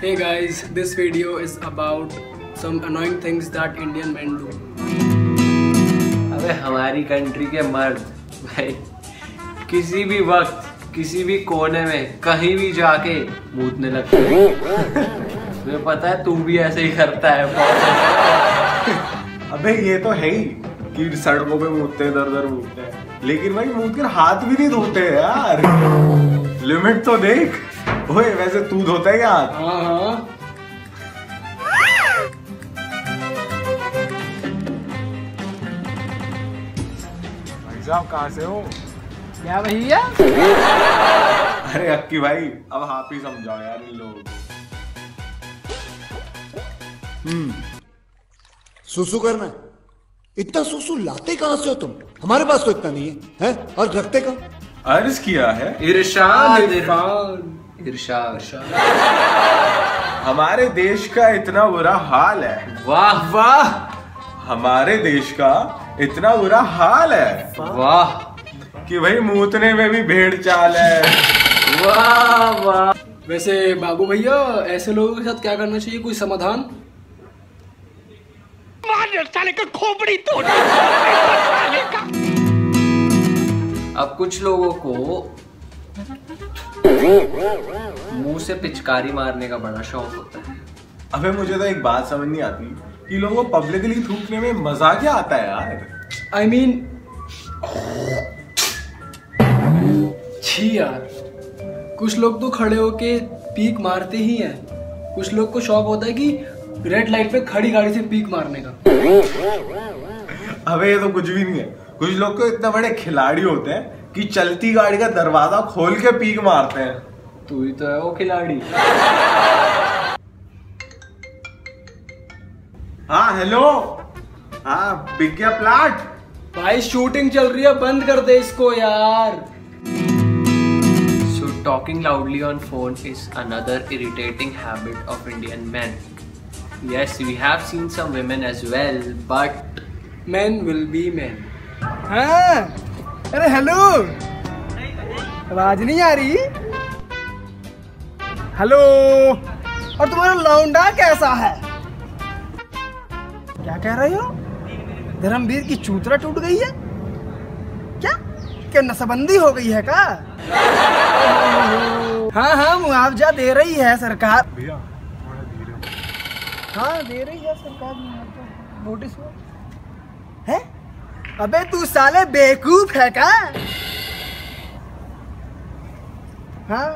Hey guys, this video is about some annoying things that Indian men do. अबे हमारी country के मर्द भाई किसी भी वक्त किसी भी कोने में कहीं भी जाके मूतने लगते हैं। तुम्हें पता है तू भी ऐसे ही करता है। अबे ये तो है ही कि सड़कों पे मूतते हैं दर दर मूतते हैं। लेकिन भाई मूत कर हाथ भी नहीं धोते हैं यार। लिमिट तो देख। ओए वैसे तू धोता है क्या हाथ? हाँ हाँ। भाई साहब कहाँ से हो? क्या भैया? अरे अक्की भाई अब आप ही समझाओ यार इन लोगों को। सुसु करना इतना सुसु लाते कहाँ से हो तुम? हमारे पास तो इतना नहीं है हैं? और रखते कहाँ? अर्ज़ किया है। इरशाद इरफान। इरशाद। हमारे देश का इतना बुरा हाल है। वाह। वाह। हमारे देश का इतना बुरा हाल है। वाह। कि भाई मूतने में भी भेड़ चाल है। वाह वाह। वैसे बाबू भैया ऐसे लोगों के साथ क्या करना चाहिए? कोई समाधान? अब कुछ लोगों को मुँह से पिचकारी मारने का बड़ा शौक होता है। अबे मुझे तो एक बात समझ नहीं आती कि लोगों को पब्लिकली थूकने में मज़ा क्या आता है यार? आई मीन छी यार। कुछ लोग तो खड़े होके पीक मारते ही हैं। कुछ लोग को शौक होता है कि रेड लाइट पे खड़ी गाड़ी से पीक मारने का। अबे ये तो कुछ भी नहीं है। कुछ लोग तो इतने बड़े खिलाड़ी होते हैं कि चलती गाड़ी का दरवाज़ा खोल के पीक मारते हैं। तू ही तो है वो खिलाड़ी। हाँ हेलो हाँ बिग प्लाट भाई शूटिंग चल रही है बंद कर दे इसको यार। So talking loudly on phone is another irritating habit of Indian man yes we have seen some women as well but man will be man अरे हेलो। आवाज़ नहीं आ रही? हेलो। और तुम्हारा लौंडा कैसा है? क्या कह रहे हो? धर्मवीर की चूतरा टूट गई है? क्या? क्या नसबंदी हो गई है का? हाँ हाँ मुआवजा दे रही है सरकार। भैया हाँ। दे रही है सरकार। नोटिस है? अबे तू साले बेवकूफ़ है का हाँ?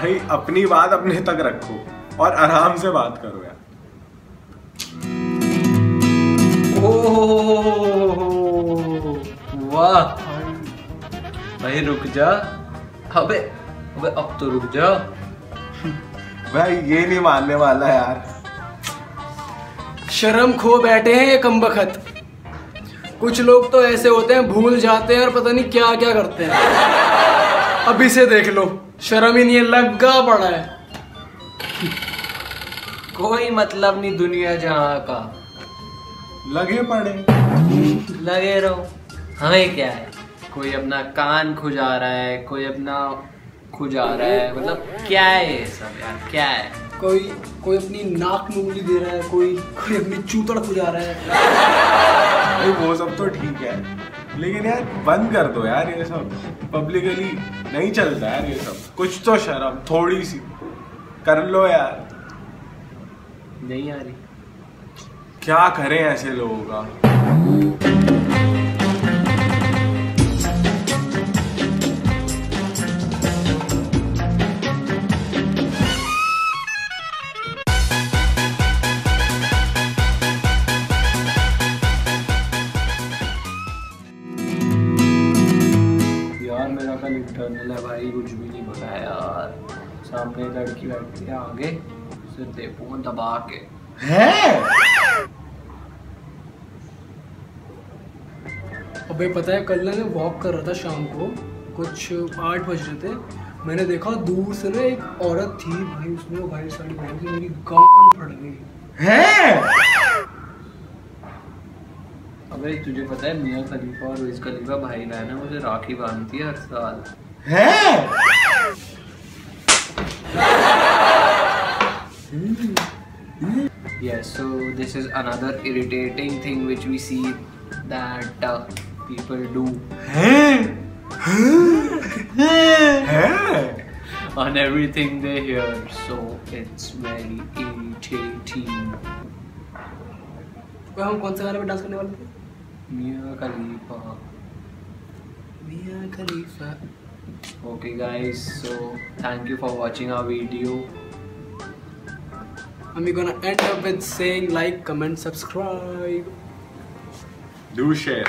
भाई अपनी बात अपने तक रखो और आराम से बात करो यार। ओह वाह। भाई रुक जा। अबे अबे अब तो रुक जा। भाई ये नहीं मानने वाला यार। शर्म खो बैठे हैं ये कमबखत कुछ लोग तो ऐसे होते हैं भूल जाते हैं और पता नहीं क्या क्या करते हैं। अभी से देख लो। शर्म ही नहीं है लगा पड़ा है। कोई मतलब नहीं दुनिया जहाँ का। लगे पड़े। लगे रहो। हमें क्या है? कोई अपना कान खुजा रहा है कोई अपना खुजा रहा है। मतलब क्या है ये सब यार? क्या है? कोई कोई अपनी नाक में उंगली दे रहा है कोई कोई अपनी चूतड़ खुजा रहा है। वो सब तो ठीक है। लेकिन यार बंद कर दो यार ये सब। पब्लिकली नहीं चलता यार ये सब। कुछ तो शर्म थोड़ी सी कर लो यार। नहीं आ रही। क्या करें ऐसे लोगों का? कल है भाई कुछ भी नहीं पता यार। सामने लड़की बैठती है आगे सिर देखूँगा दबा के। है? अबे पता है कल ना मैं वॉक कर रहा था शाम को। कुछ आठ बज रहे थे। मैंने देखा दूर से ना एक औरत थी भाई उसने वो वाइट साड़ी पहनी थी मेरी गांड फट गई। है? अबे तुझे पता है मियाँ खलीफा और रोहित खलीफा भाई बहन है मुझे राखी बांधती है हर साल। है yes so this is another irritating thing which we see that uh, people do on everything they hear so it's very irritating तो हम कौन से गाने पे डांस करने वाले थे Mia Khalifa Miyan Khalifa okay guys so thank you for watching our video And we're gonna end up with saying like, comment, subscribe. Do share.